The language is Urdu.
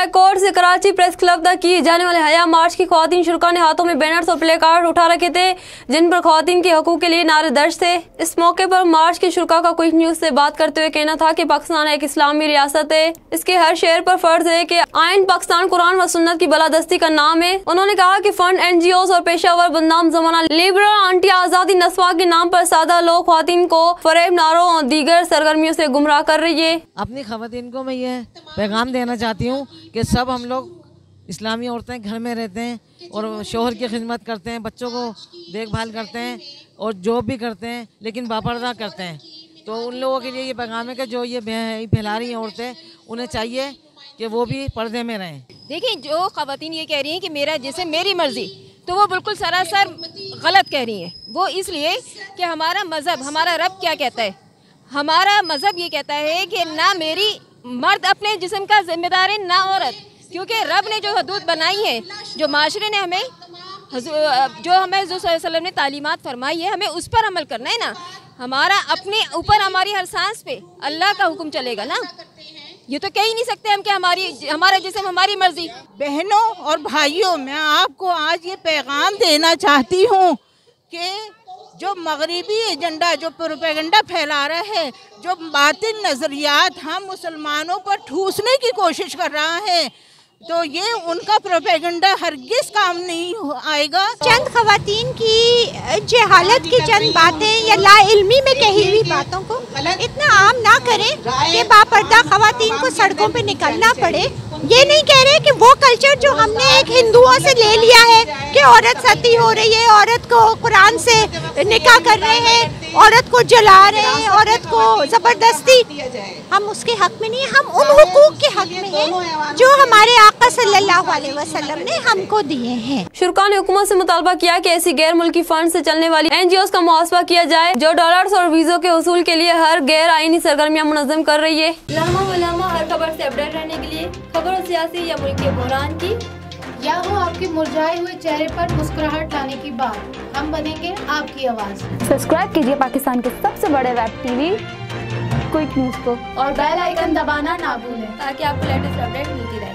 ہائی کورٹ سے کراچی پریس کلب تک کی جانے والے حیا مارچ کی خواتین شرکا نے ہاتھوں میں بینرز اور پلے کارڈ اٹھا رکھے تھے، جن پر خواتین کے حقوق کے لیے نعرے درج تھے۔ اس موقع پر مارچ کی شرکا کا کوئی نیوز سے بات کرتے ہوئے کہنا تھا کہ پاکستان ایک اسلامی ریاست ہے۔ اس کے ہر شہر پر فرض ہے کہ آئین پاکستان، قرآن و سنت کی بالادستی کا نام ہے۔ انہوں نے کہا کہ فنڈ، این جی اوز اور پیشہ ور بدنام زمانہ لیبرل آنٹی آزادی نسوا کے نام پر سادہ لوگ خواتین کو فریب ناروں اور دیگر سرگرمیوں سے گمراہ کر رہی ہے۔ اپنی خواتین کو میں یہ پیغام دینا چاہتی ہوں کہ سب ہم لوگ اسلامی عورتیں گھر میں رہتے ہیں اور شوہر کی خدمت کرتے ہیں، بچوں کو دیکھ بھال کرتے ہیں اور جاب بھی کرتے ہیں، لیکن باپردہ کرتے ہیں۔ تو ان لوگوں کے لیے یہ پیغام ہے کہ جو یہ پھیلا رہی ہیں عورتیں، انہیں چاہیے کہ وہ بھی پردے میں رہیں۔ دیکھیں، جو خواتین یہ کہہ رہی ہیں کہ میرا جیسے میری مرضی، تو وہ بالکل سراسر غلط کہہ رہی ہیں۔ وہ اس لیے کہ ہمارا مذہب، ہمارا رب کیا کہتا ہے؟ ہمارا مذہب یہ کہتا ہے کہ نہ میری مرد اپنے جسم کا ذمہ دار ہے نہ عورت، کیونکہ رب نے جو حدود بنائی ہے جو معاشرے نے ہمیں جو ہمیں حضور صلی اللہ علیہ وسلم نے تعلیمات فرمائی ہے ہمیں اس پر عمل کرنا ہے نا؟ ہمارا اپنے اوپر ہماری ہر سانس پہ اللہ کا حکم چلے گا نا؟ یہ تو کہہ ہی نہیں سکتے ہم کہ ہماری، ہمارا جسم ہماری مرضی۔ بہنوں اور بھائیوں، میں آپ کو آج یہ پیغام دینا چاہتی ہوں کہ جو مغربی ایجنڈا جو پروپیگنڈا پھیلا رہا ہے، جو باطن نظریات ہم مسلمانوں پر ٹھوسنے کی کوشش کر رہا ہے۔ تو یہ ان کا پروپیگنڈا ہرگز کام نہیں آئے گا۔ چند خواتین کی جہالت کی چند باتیں یا لا علمی میں کہی ہوئی باتوں کو اتنا عام نہ کریں کہ باپردہ خواتین کو سڑکوں پہ نکلنا پڑے۔ یہ نہیں کہہ رہے کہ وہ کلچر جو ہم نے ایک ہندوؤں سے لے لیا ہے کہ عورت ستی ہو رہی ہے، عورت کو قرآن سے نکاح کر رہے ہیں۔ عورت کو جلا رہے ہیں عورت کو زبردستی۔ ہم اس کے حق میں نہیں ہم ان حقوق کے حق میں ہیں جو ہمارے آقا صلی اللہ علیہ وسلم نے ہم کو دیے ہیں۔ شرکا نے حکومت سے مطالبہ کیا کہ ایسی غیر ملکی فنڈ سے چلنے والی این جی اوز کا محاسبہ کیا جائے جو ڈالرز اور ویزوں کے حصول کے لیے ہر غیر آئینی سرگرمیاں منظم کر رہی ہے۔ لمحہ ہر خبر سے اپڈیٹ رہنے کے لیے خبر سیاسی یا ملک کے بحران کی کے مرجائے ہوئے چہرے پر مسکراہٹ لانے کی بات۔ ہم بنیں گے آپ کی آواز۔ سبسکرائب کیجیے پاکستان کے سب سے بڑے web T V. Quick news کو۔ اور بیل آئیکن دبانا نہ بھولیں۔ تاکہ آپ کو لیٹسٹ اپڈیٹ ملتی رہے۔